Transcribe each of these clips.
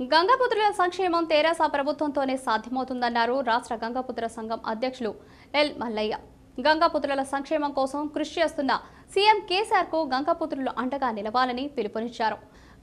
గంగాపుత్రుల సంక్షేమం తెరాస ప్రభుత్వంతోనే సాధ్యమవుతుందన్నారు రాష్ట్ర గంగాపుత్ర సంఘం అధ్యక్షులు ఎల్ మల్లయ్య. గంగాపుత్రుల సంక్షేమం కోసం కృషి చేస్తున్న సీఎం కేసీఆర్కు గంగాపుత్రులు అండగా నిలవాలని పిలుపునిచ్చారు.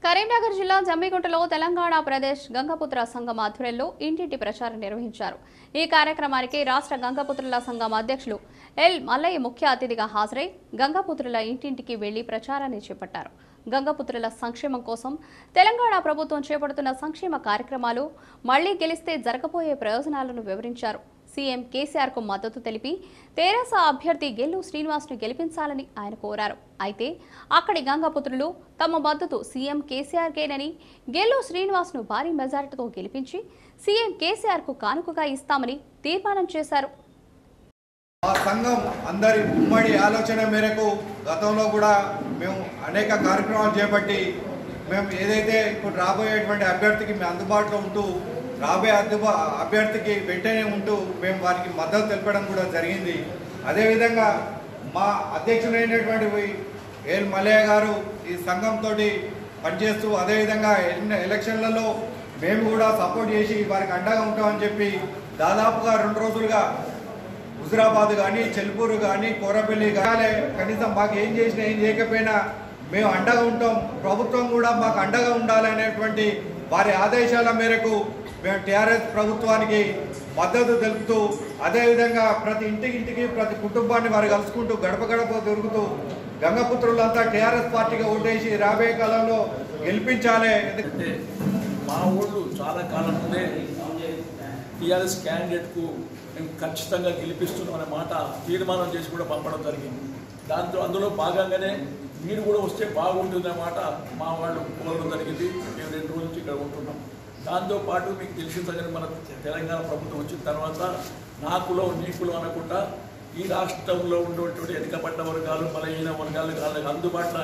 కరీంనగర్ జిల్లా జమ్మిగుంటలో తెలంగాణ ప్రదేశ్ గంగాపుత్ర సంఘం ఆధ్వర్యంలో ఇంటింటి ప్రచారం నిర్వహించారు. ఈ కార్యక్రమానికి రాష్ట్ర గంగాపుత్రుల సంఘం అధ్యక్షులు ఎల్ మల్లయ్య ముఖ్య అతిథిగా హాజరై గంగాపుత్రుల ఇంటింటికి వెళ్ళి ప్రచారాన్ని చేపట్టారు. గంగపుత్రుల సంక్షేమం కోసం తెలంగాణ ప్రభుత్వం చేపడుతున్న సంక్షేమ కార్యక్రమాలు మళ్ళీ గెలిస్తే జరగబోయే ప్రయోజనాలను వివరించారు. సీఎం కేసీఆర్కు మద్దతు తెలిపి తెరాస అభ్యర్థి గెల్లు శ్రీనివాస్ను గెలిపించాలని ఆయన కోరారు. అయితే అక్కడి గంగపుత్రులు తమ మద్దతు సీఎం కేసీఆర్కేనని గెల్లు శ్రీనివాస్ను భారీ మెజారిటీతో గెలిపించి సీఎం కేసీఆర్కు కానుకగా ఇస్తామని తీర్మానం చేశారు. మా సంఘం అందరి ఉమ్మడి ఆలోచన మేరకు గతంలో కూడా మేము అనేక కార్యక్రమాలు చేపట్టి మేము ఏదైతే ఇప్పుడు రాబోయేటువంటి అభ్యర్థికి మేము అందుబాటులో ఉంటూ రాబోయే అందుబా అభ్యర్థికి వెంటనే ఉంటూ మేము వారికి మద్దతు తెలపడం కూడా జరిగింది. అదేవిధంగా మా అధ్యక్షుడైనటువంటి ఏల్ మల్లయ్య గారు ఈ సంఘంతో పనిచేస్తూ అదేవిధంగా ఎన్ని ఎలక్షన్లలో మేము కూడా సపోర్ట్ చేసి వారికి అండగా ఉంటామని చెప్పి దాదాపుగా రెండు రోజులుగా హుజరాబాద్ కానీ చెల్పూరు కానీ కూరపల్లి కానీ కనీసం మాకు ఏం చేసినా ఏం చేయకపోయినా మేము అండగా ఉంటాం. ప్రభుత్వం కూడా మాకు అండగా ఉండాలనేటువంటి వారి ఆదేశాల మేరకు మేము టీఆర్ఎస్ ప్రభుత్వానికి మద్దతు తెలుపుతూ అదేవిధంగా ప్రతి ఇంటికి ఇంటికి ప్రతి కుటుంబాన్ని వారు కలుసుకుంటూ గడప గడప దొరుకుతూ గంగపుత్రులంతా టీఆర్ఎస్ పార్టీగా ఓటేసి రాబోయే కాలంలో గెలిపించాలి. మా ఊళ్ళు చాలా కాలం టీఆర్ఎస్ క్యాండిడేట్కు మేము ఖచ్చితంగా గెలిపిస్తున్నాం అనే మాట తీర్మానం చేసి కూడా పంపడం జరిగింది. దాంతో అందులో భాగంగానే మీరు కూడా వస్తే బాగుంటుందనే మాట మా వాళ్ళు కోరడం జరిగింది. మేము రెండు రోజుల నుంచి ఇక్కడ ఉంటున్నాం. దాంతోపాటు మీకు తెలిసిన సంగతి మన తెలంగాణ ప్రభుత్వం వచ్చిన తర్వాత నాకులో నీకులో అనకుండా ఈ రాష్ట్రంలో ఉన్నటువంటి వెనుకబడ్డ వర్గాలు బలహీన వర్గాలు వాళ్ళకి అందుబాటులో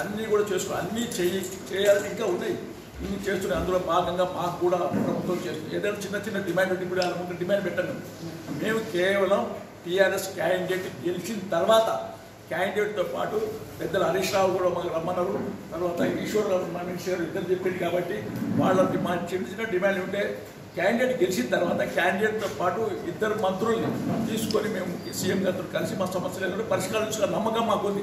అన్నీ కూడా చేసుకో అన్నీ చేయి చేయాలని ఇంకా ఉన్నాయి. ఇవి చేస్తున్నాయి అందులో భాగంగా మాకు కూడా ప్రభుత్వం చేస్తుంది. ఏదైనా చిన్న చిన్న డిమాండ్ ఉంటే ఇప్పుడు అనుకుంటే డిమాండ్ పెట్టండి. మేము కేవలం టీఆర్ఎస్ క్యాండిడేట్ గెలిచిన తర్వాత క్యాండిడేట్తో పాటు పెద్దలు హరీష్ రావు కూడా మాకు రమ్మన్నారు. తర్వాత ఈశ్వర్ మా గారు ఇద్దరు చెప్పింది కాబట్టి వాళ్ళ డిమాండ్ చిన్న చిన్న డిమాండ్ ఉంటే క్యాండిడేట్ గెలిచిన తర్వాత క్యాండిడేట్తో పాటు ఇద్దరు మంత్రుల్ని తీసుకొని మేము సీఎం గారితో కలిసి మా సమస్యలు పరిష్కరించుకున్న నమ్మకం మాకుంది.